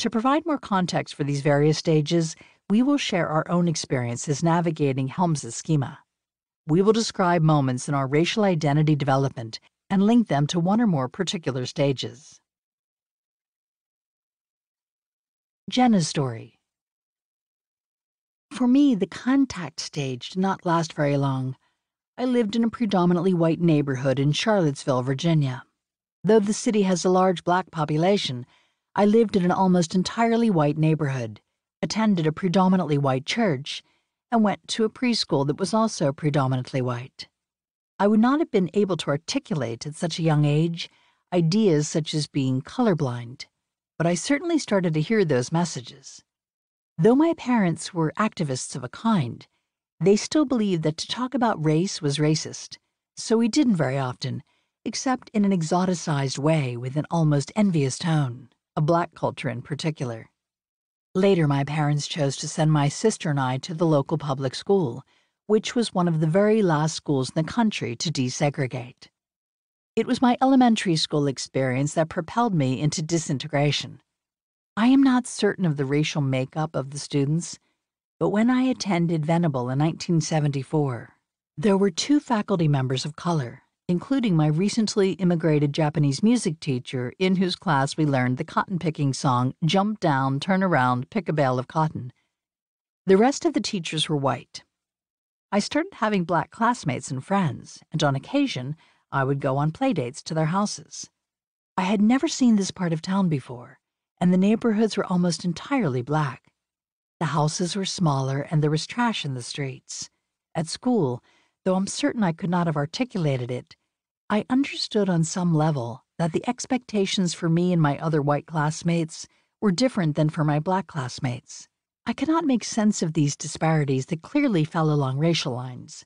To provide more context for these various stages, we will share our own experiences navigating Helms's schema. We will describe moments in our racial identity development and link them to one or more particular stages. Jenna's story. For me, the contact stage did not last very long. I lived in a predominantly white neighborhood in Charlottesville, Virginia. Though the city has a large black population, I lived in an almost entirely white neighborhood, attended a predominantly white church, and went to a preschool that was also predominantly white. I would not have been able to articulate at such a young age ideas such as being colorblind, but I certainly started to hear those messages. Though my parents were activists of a kind, they still believed that to talk about race was racist, so we didn't very often, except in an exoticized way with an almost envious tone, a black culture in particular. Later, my parents chose to send my sister and I to the local public school, which was one of the very last schools in the country to desegregate. It was my elementary school experience that propelled me into disintegration. I am not certain of the racial makeup of the students, but when I attended Venable in 1974, there were two faculty members of color, including my recently immigrated Japanese music teacher, in whose class we learned the cotton picking song Jump Down, Turn Around, Pick a Bale of Cotton. The rest of the teachers were white. I started having black classmates and friends, and on occasion, I would go on playdates to their houses. I had never seen this part of town before and the neighborhoods were almost entirely black. The houses were smaller and there was trash in the streets. At school, though I'm certain I could not have articulated it, I understood on some level that the expectations for me and my other white classmates were different than for my black classmates. I could not make sense of these disparities that clearly fell along racial lines.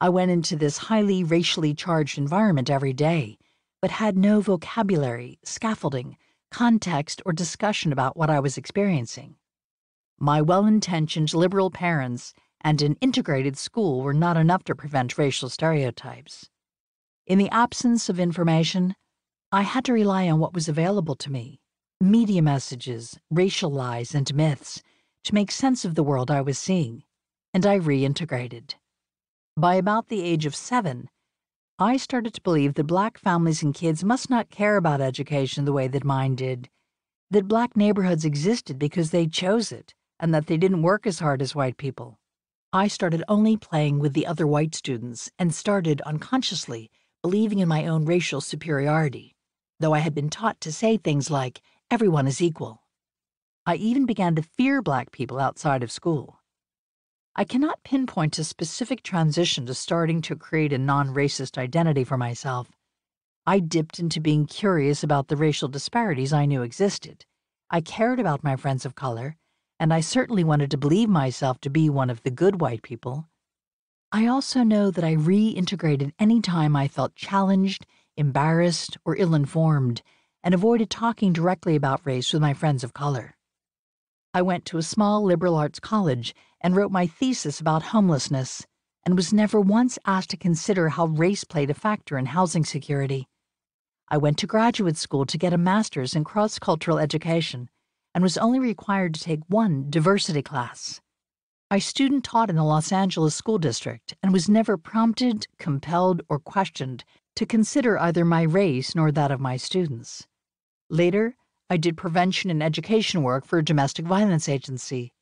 I went into this highly racially charged environment every day, but had no vocabulary, scaffolding, context, or discussion about what I was experiencing. My well intentioned liberal parents and an integrated school were not enough to prevent racial stereotypes. In the absence of information, I had to rely on what was available to me media messages, racial lies, and myths to make sense of the world I was seeing, and I reintegrated. By about the age of seven, I started to believe that black families and kids must not care about education the way that mine did, that black neighborhoods existed because they chose it, and that they didn't work as hard as white people. I started only playing with the other white students and started unconsciously believing in my own racial superiority, though I had been taught to say things like, everyone is equal. I even began to fear black people outside of school. I cannot pinpoint a specific transition to starting to create a non racist identity for myself. I dipped into being curious about the racial disparities I knew existed. I cared about my friends of color, and I certainly wanted to believe myself to be one of the good white people. I also know that I reintegrated any time I felt challenged, embarrassed, or ill informed, and avoided talking directly about race with my friends of color. I went to a small liberal arts college and wrote my thesis about homelessness, and was never once asked to consider how race played a factor in housing security. I went to graduate school to get a master's in cross cultural education and was only required to take one diversity class. I student taught in the Los Angeles School District and was never prompted, compelled, or questioned to consider either my race nor that of my students. Later, I did prevention and education work for a domestic violence agency.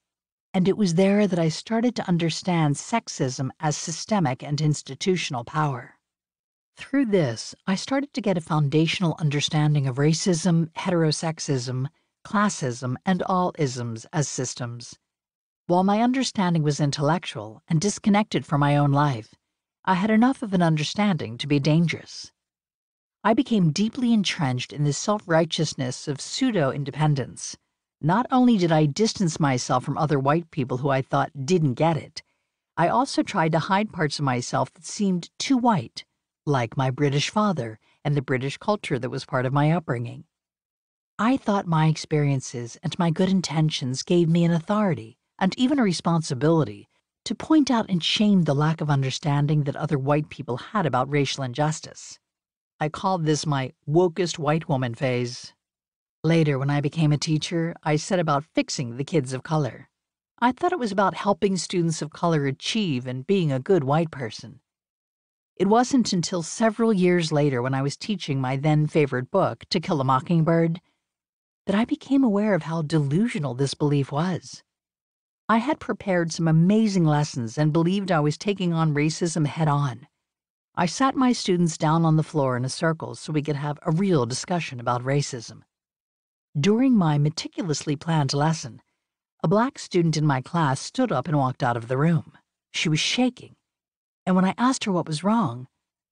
And it was there that I started to understand sexism as systemic and institutional power. Through this, I started to get a foundational understanding of racism, heterosexism, classism, and all isms as systems. While my understanding was intellectual and disconnected from my own life, I had enough of an understanding to be dangerous. I became deeply entrenched in the self righteousness of pseudo independence. Not only did I distance myself from other white people who I thought didn't get it, I also tried to hide parts of myself that seemed too white, like my British father and the British culture that was part of my upbringing. I thought my experiences and my good intentions gave me an authority and even a responsibility to point out and shame the lack of understanding that other white people had about racial injustice. I called this my wokest white woman phase. Later, when I became a teacher, I set about fixing the kids of color. I thought it was about helping students of color achieve and being a good white person. It wasn't until several years later, when I was teaching my then favorite book, To Kill a Mockingbird, that I became aware of how delusional this belief was. I had prepared some amazing lessons and believed I was taking on racism head on. I sat my students down on the floor in a circle so we could have a real discussion about racism. During my meticulously planned lesson, a black student in my class stood up and walked out of the room. She was shaking and when I asked her what was wrong,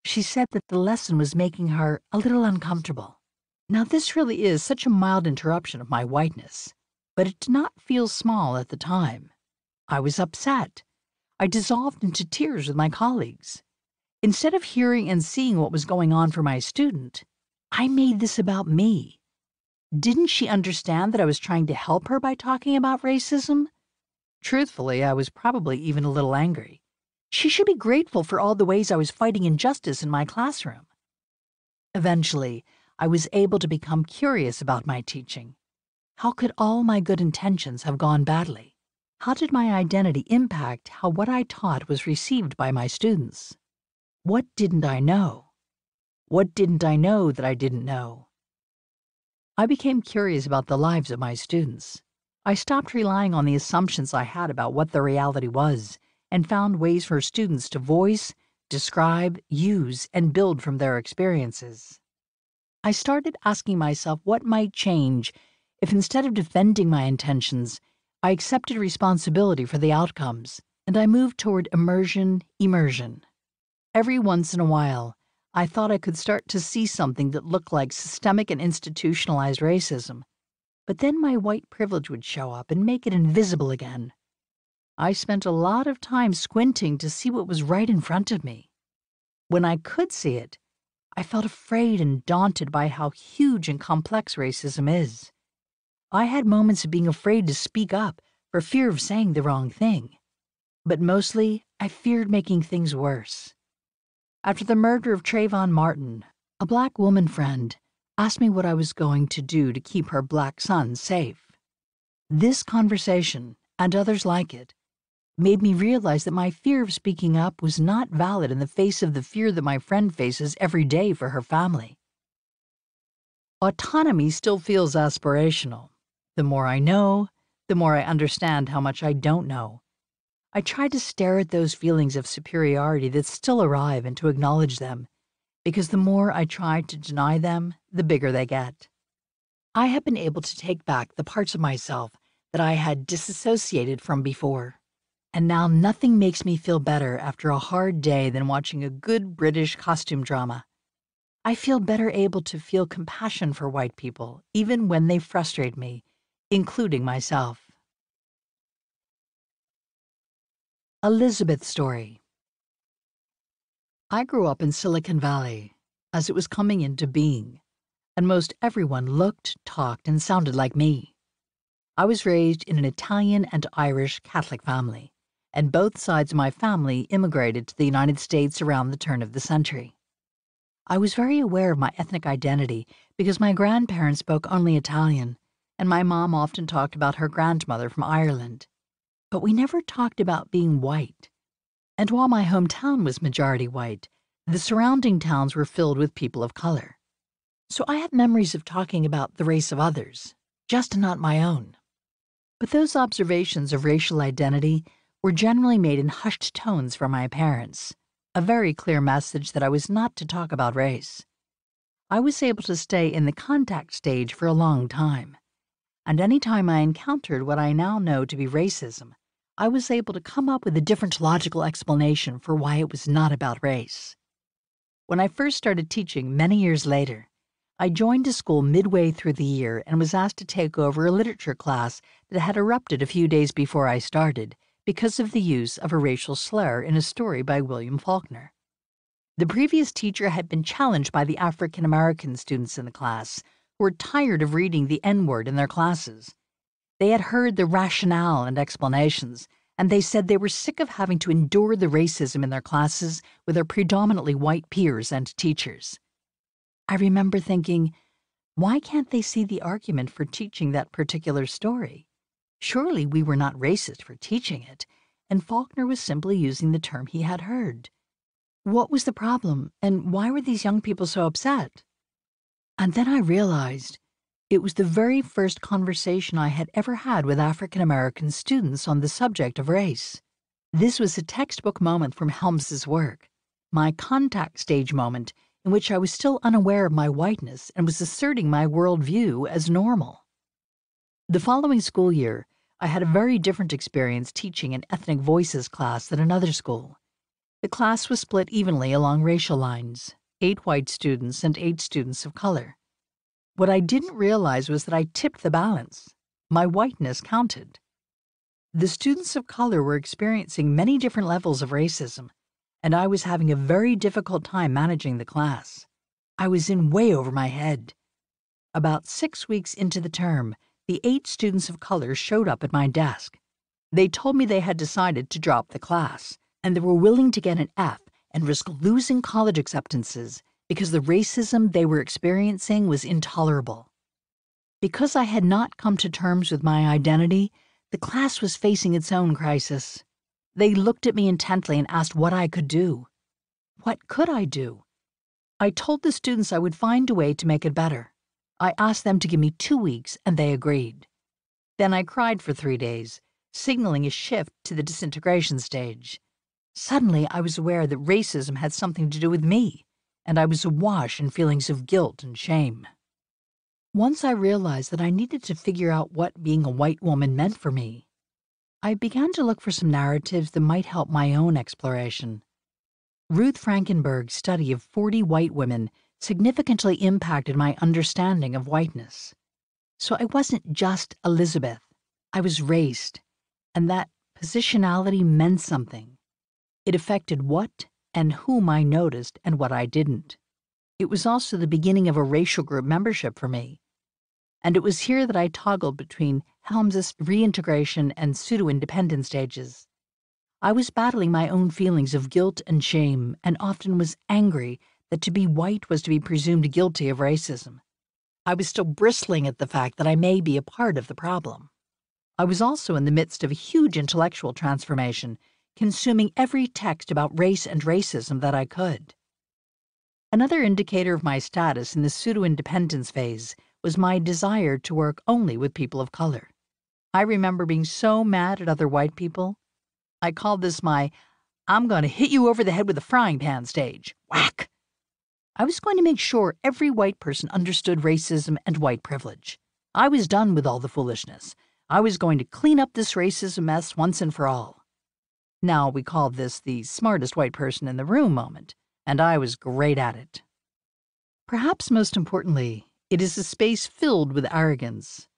she said that the lesson was making her a little uncomfortable. Now, this really is such a mild interruption of my whiteness, but it did not feel small at the time. I was upset. I dissolved into tears with my colleagues. Instead of hearing and seeing what was going on for my student, I made this about me. Didn't she understand that I was trying to help her by talking about racism? Truthfully, I was probably even a little angry. She should be grateful for all the ways I was fighting injustice in my classroom. Eventually, I was able to become curious about my teaching. How could all my good intentions have gone badly? How did my identity impact how what I taught was received by my students? What didn't I know? What didn't I know that I didn't know? I became curious about the lives of my students. I stopped relying on the assumptions I had about what the reality was and found ways for students to voice, describe, use, and build from their experiences. I started asking myself what might change if instead of defending my intentions, I accepted responsibility for the outcomes and I moved toward immersion, emersion. Every once in a while, I thought I could start to see something that looked like systemic and institutionalized racism, but then my white privilege would show up and make it invisible again. I spent a lot of time squinting to see what was right in front of me. When I could see it, I felt afraid and daunted by how huge and complex racism is. I had moments of being afraid to speak up for fear of saying the wrong thing. But mostly, I feared making things worse. After the murder of Trayvon Martin, a black woman friend asked me what I was going to do to keep her black son safe. This conversation, and others like it, made me realize that my fear of speaking up was not valid in the face of the fear that my friend faces every day for her family. Autonomy still feels aspirational. The more I know, the more I understand how much I don't know. I try to stare at those feelings of superiority that still arrive and to acknowledge them, because the more I try to deny them, the bigger they get. I have been able to take back the parts of myself that I had disassociated from before. And now nothing makes me feel better after a hard day than watching a good British costume drama. I feel better able to feel compassion for white people, even when they frustrate me, including myself. Elizabeth Story I grew up in Silicon Valley as it was coming into being, and most everyone looked, talked, and sounded like me. I was raised in an Italian and Irish Catholic family and both sides of my family immigrated to the United States around the turn of the century. I was very aware of my ethnic identity because my grandparents spoke only Italian, and my mom often talked about her grandmother from Ireland. But we never talked about being white. And while my hometown was majority white, the surrounding towns were filled with people of color. So I have memories of talking about the race of others, just not my own. But those observations of racial identity were generally made in hushed tones from my parents, a very clear message that I was not to talk about race. I was able to stay in the contact stage for a long time, and any time I encountered what I now know to be racism, I was able to come up with a different logical explanation for why it was not about race. When I first started teaching many years later, I joined a school midway through the year and was asked to take over a literature class that had erupted a few days before I started because of the use of a racial slur in a story by William Faulkner. The previous teacher had been challenged by the African American students in the class were tired of reading the N word in their classes. They had heard the rationale and explanations, and they said they were sick of having to endure the racism in their classes with their predominantly white peers and teachers. I remember thinking, Why can't they see the argument for teaching that particular story? Surely we were not racist for teaching it, and Faulkner was simply using the term he had heard. What was the problem, and why were these young people so upset? And then I realized it was the very first conversation I had ever had with African American students on the subject of race. This was a textbook moment from Helms's work, my contact stage moment in which I was still unaware of my whiteness and was asserting my worldview as normal. The following school year, I had a very different experience teaching an ethnic voices class at another school. The class was split evenly along racial lines eight white students and eight students of color. What I didn't realize was that I tipped the balance. My whiteness counted. The students of color were experiencing many different levels of racism, and I was having a very difficult time managing the class. I was in way over my head. About six weeks into the term, the eight students of color showed up at my desk. They told me they had decided to drop the class, and they were willing to get an F and risk losing college acceptances because the racism they were experiencing was intolerable. Because I had not come to terms with my identity, the class was facing its own crisis. They looked at me intently and asked what I could do. What could I do? I told the students I would find a way to make it better. I asked them to give me two weeks, and they agreed. Then I cried for three days, signaling a shift to the disintegration stage. Suddenly, I was aware that racism had something to do with me, and I was awash in feelings of guilt and shame. Once I realized that I needed to figure out what being a white woman meant for me, I began to look for some narratives that might help my own exploration. Ruth Frankenberg's study of 40 white women significantly impacted my understanding of whiteness. So I wasn't just Elizabeth, I was raced, and that positionality meant something. It affected what and whom I noticed and what I didn't. It was also the beginning of a racial group membership for me. And it was here that I toggled between Helms's reintegration and pseudo independent stages. I was battling my own feelings of guilt and shame, and often was angry that to be white was to be presumed guilty of racism. I was still bristling at the fact that I may be a part of the problem. I was also in the midst of a huge intellectual transformation, consuming every text about race and racism that I could. Another indicator of my status in the pseudo independence phase was my desire to work only with people of color. I remember being so mad at other white people. I called this my I'm going to hit you over the head with a frying pan stage. Whack! I was going to make sure every white person understood racism and white privilege. I was done with all the foolishness. I was going to clean up this racism mess once and for all. Now, we call this the smartest white person in the room moment, and I was great at it. Perhaps most importantly, it is a space filled with arrogance.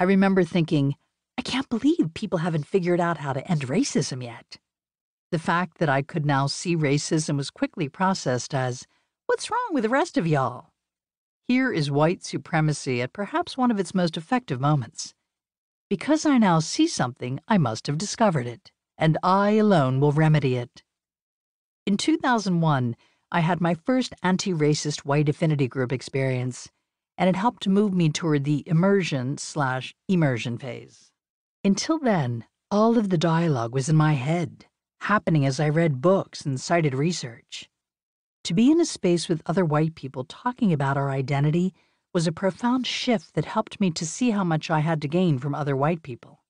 I remember thinking, I can't believe people haven't figured out how to end racism yet. The fact that I could now see racism was quickly processed as, What's wrong with the rest of y'all? Here is white supremacy at perhaps one of its most effective moments. Because I now see something, I must have discovered it, and I alone will remedy it. In 2001, I had my first anti racist white affinity group experience, and it helped move me toward the immersion slash emersion phase. Until then, all of the dialogue was in my head, happening as I read books and cited research. To be in a space with other white people talking about our identity was a profound shift that helped me to see how much I had to gain from other white people.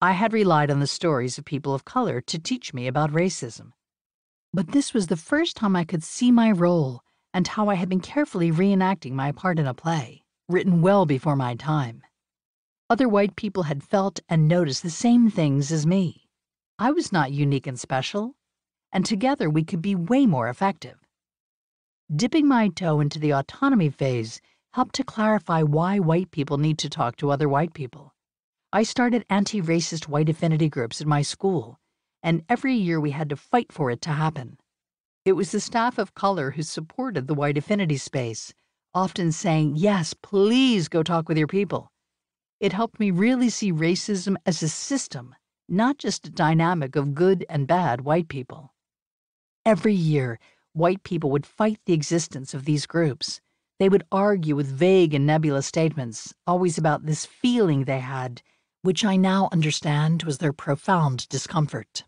I had relied on the stories of people of color to teach me about racism. But this was the first time I could see my role and how I had been carefully reenacting my part in a play, written well before my time. Other white people had felt and noticed the same things as me. I was not unique and special, and together we could be way more effective. Dipping my toe into the autonomy phase helped to clarify why white people need to talk to other white people. I started anti racist white affinity groups at my school, and every year we had to fight for it to happen. It was the staff of color who supported the white affinity space, often saying, Yes, please go talk with your people. It helped me really see racism as a system, not just a dynamic of good and bad white people. Every year, white people would fight the existence of these groups, They would argue with vague and nebulous statements, always about this feeling they had, which I now understand was their profound discomfort.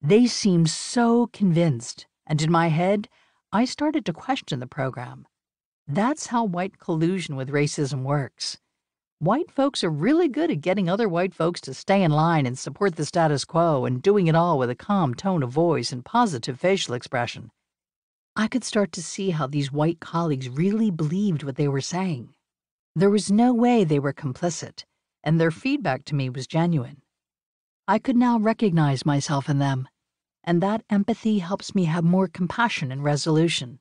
They seemed so convinced, and in my head, I started to question the program. That's how white collusion with racism works. White folks are really good at getting other white folks to stay in line and support the status quo and doing it all with a calm tone of voice and positive facial expression. I could start to see how these white colleagues really believed what they were saying. There was no way they were complicit, and their feedback to me was genuine. I could now recognize myself in them, and that empathy helps me have more compassion and resolution.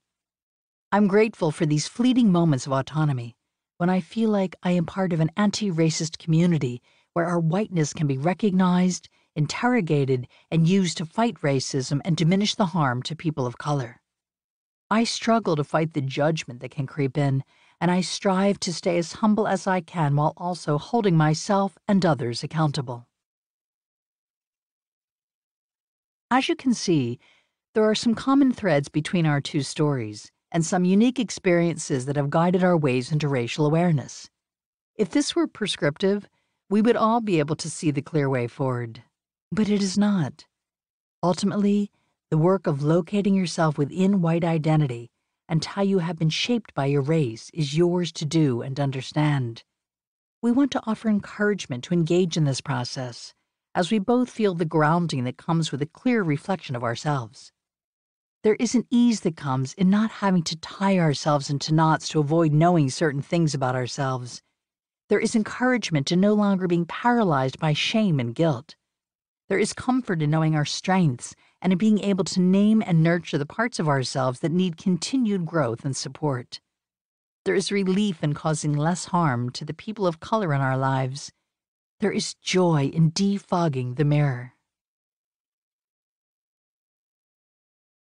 I'm grateful for these fleeting moments of autonomy when I feel like I am part of an anti racist community where our whiteness can be recognized, interrogated, and used to fight racism and diminish the harm to people of color. I struggle to fight the judgment that can creep in, and I strive to stay as humble as I can while also holding myself and others accountable. As you can see, there are some common threads between our two stories and some unique experiences that have guided our ways into racial awareness. If this were prescriptive, we would all be able to see the clear way forward. But it is not. Ultimately, the work of locating yourself within white identity and how you have been shaped by your race is yours to do and understand. We want to offer encouragement to engage in this process as we both feel the grounding that comes with a clear reflection of ourselves. There is an ease that comes in not having to tie ourselves into knots to avoid knowing certain things about ourselves. There is encouragement in no longer being paralyzed by shame and guilt. There is comfort in knowing our strengths and in being able to name and nurture the parts of ourselves that need continued growth and support. There is relief in causing less harm to the people of color in our lives. There is joy in defogging the mirror.